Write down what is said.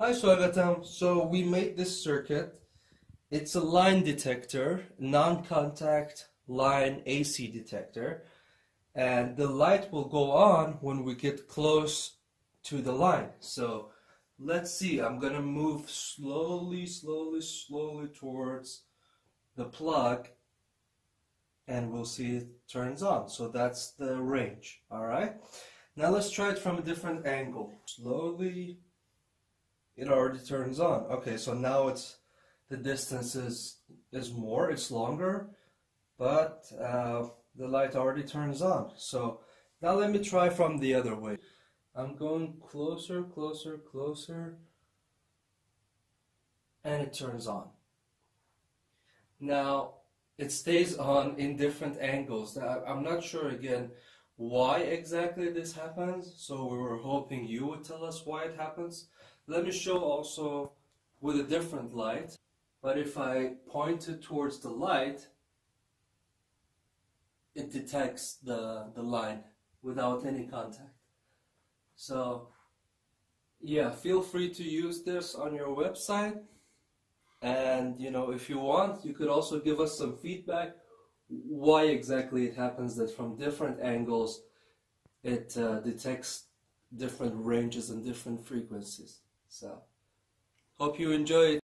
Hi Swagatam. So we made this circuit. It's a line detector, non-contact line AC detector. And the light will go on when we get close to the line. So let's see, I'm gonna move slowly, slowly, slowly towards the plug and we'll see it turns on. So that's the range, all right? Now let's try it from a different angle. Slowly, it already turns on. Okay, so now it's the distance is is more, it's longer, but uh, the light already turns on. So now let me try from the other way. I'm going closer, closer, closer, and it turns on. Now it stays on in different angles. Now, I'm not sure again why exactly this happens, so we were hoping you would tell us why it happens. Let me show also with a different light, but if I point it towards the light, it detects the, the line without any contact. So yeah, feel free to use this on your website. And you know, if you want, you could also give us some feedback why exactly it happens that from different angles it uh, detects different ranges and different frequencies. So, hope you enjoy it.